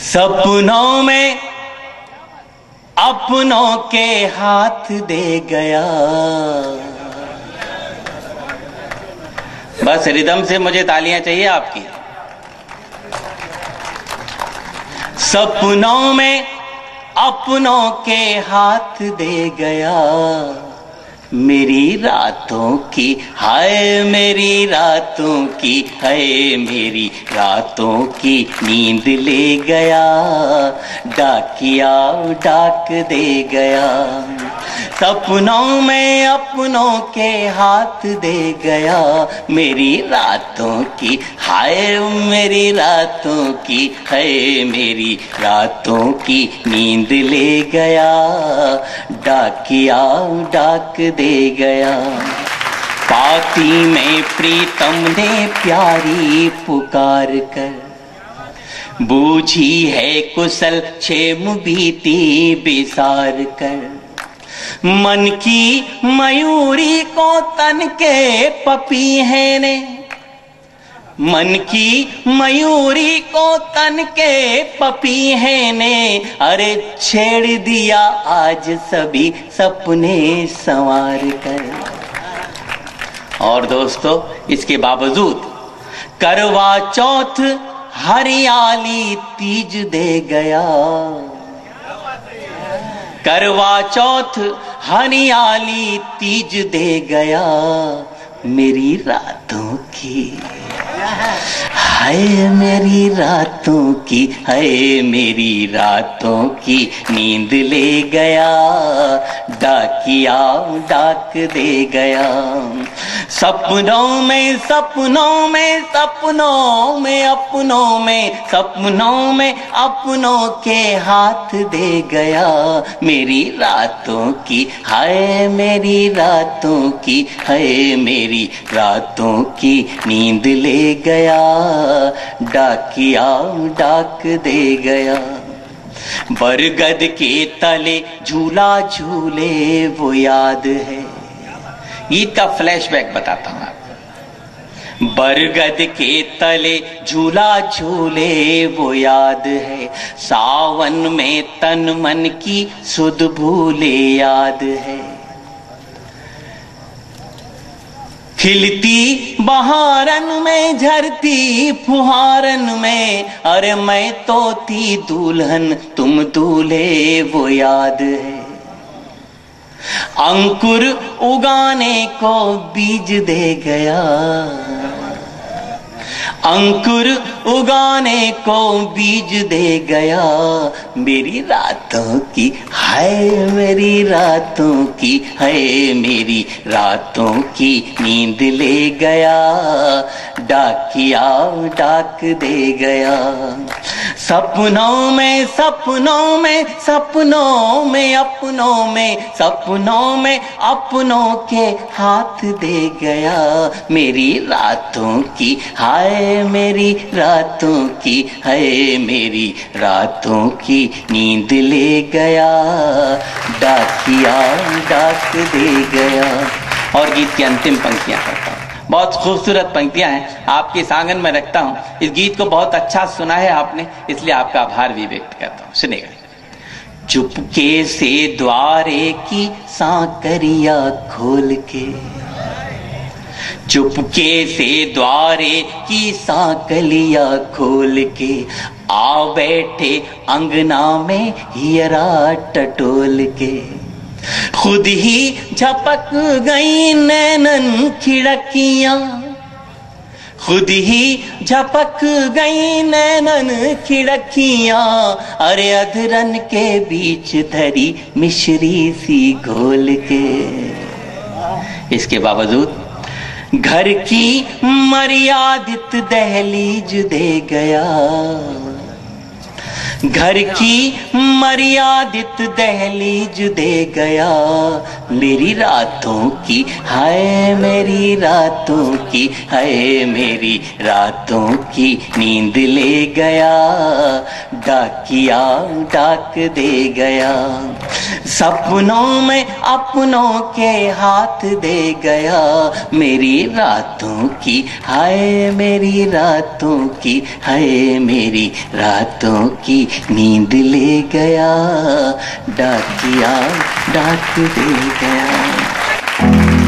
सपनों में अपनों के हाथ दे गया। बस रिदम से मुझे तालियाँ चाहिए आपकी। सपनों में अपनों के हाथ दे गया। मेरी रातों की, हाय मेरी रातों की, हाय मेरी रातों की नींद ले गया, डाकिया डाक दे गया। सपनों में अपनों के हाथ दे गया। मेरी रातों की, हाय मेरी रातों की, है मेरी रातों की नींद ले गया। डाकिया डाक दे गया। पाती में प्रीतम ने प्यारी पुकार कर। बूझी है कुशल छेम बीती बिसार कर। मन की मयूरी को तन के पपी है ने। मन की मयूरी को तन के पपी है ने। अरे छेड़ दिया आज सभी सपने संवार कर। और दोस्तों, इसके बावजूद करवा चौथ हरियाली तीज दे गया। करवा चौथ हनियाली तीज दे गया मेरी रातों की। हाय मेरी रातों की, हाय मेरी रातों की, नींद ले गया डाकिया डाक दे गया। सपनों में सपनों में सपनों में, अपनों में, सपनों में अपनों के हाथ दे गया। मेरी रातों की, हाय मेरी रातों की, हाय मेरी रातों की, नींद ले गया। डाकिया, डाक दे गया। बरगद के तले झूला झूले, वो याद है। ईद का फ्लैशबैक बताता हूँ आपको। बरगद के तले झूला झूले, वो याद है। सावन में तन मन की सुध भूले, याद है। खिलती बहारन में, झरती फुहारन में। अरे मैं तो थी दुल्हन, तुम दूल्हे, वो याद है। अंकुर उगाने को बीज दे गया। अंकुर उगाने को बीज दे गया। मेरी रातों की हाय, मेरी रातों की है मेरी रातों की नींद ले गया। डाकिया डाक दे गया। सपनों में सपनों में सपनों में, अपनों में, सपनों में अपनों के हाथ दे गया। मेरी रातों की हाय, मेरी रातों की, है मेरी रातों की नींद ले गया। डाकिया डाक दे गया। और गीत की अंतिम पंक्तियाँ पढ़ता हूँ। बहुत खूबसूरत पंक्तियाँ हैं। आपके सांगन में रखता हूँ। इस गीत को बहुत अच्छा सुना है आपने, इसलिए आपका आभार भी व्यक्त करता हूँ। सुनेगा चुपके से द्वारे की सांकरिया खोल के चुपके से द्वारे की साकलिया खोल के आ बैठे अंगना में हियरा टटोल के। खुद ही झपक गई नैनन खिड़कियाँ। खुद ही झपक गई नैनन खिड़कियाँ। अरे अधरन के बीच धरी मिश्री सी घोल के। इसके बावजूद घर की मर्यादित दहलीज दे गया। घर की मर्यादित दहलीज दे गया। मेरी रातों की, हाय मेरी रातों की, हाय मेरी रातों की नींद ले गया। डाकिया डाक दे गया। सपनों में अपनों के हाथ दे गया। मेरी रातों की, हाय मेरी रातों की, हाय मेरी रातों की नींद ले गया डाकिया डाक दे गया।